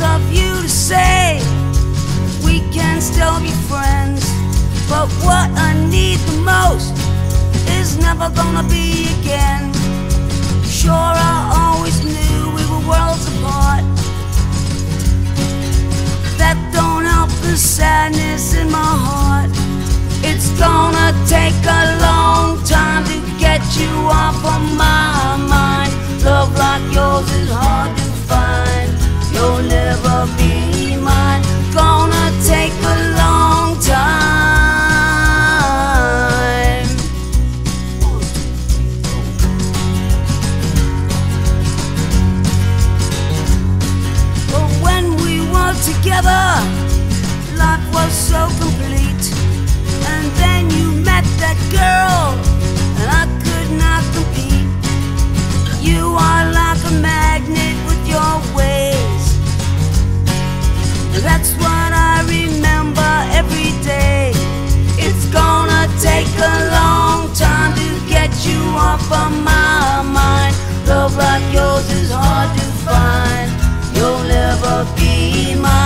of you to say. We can still be friends, but what I need the most is never gonna be again. Sure, I always knew we were worlds apart. That don't help the sadness in my heart. It's gonna take a long time to get you off of my heart. be my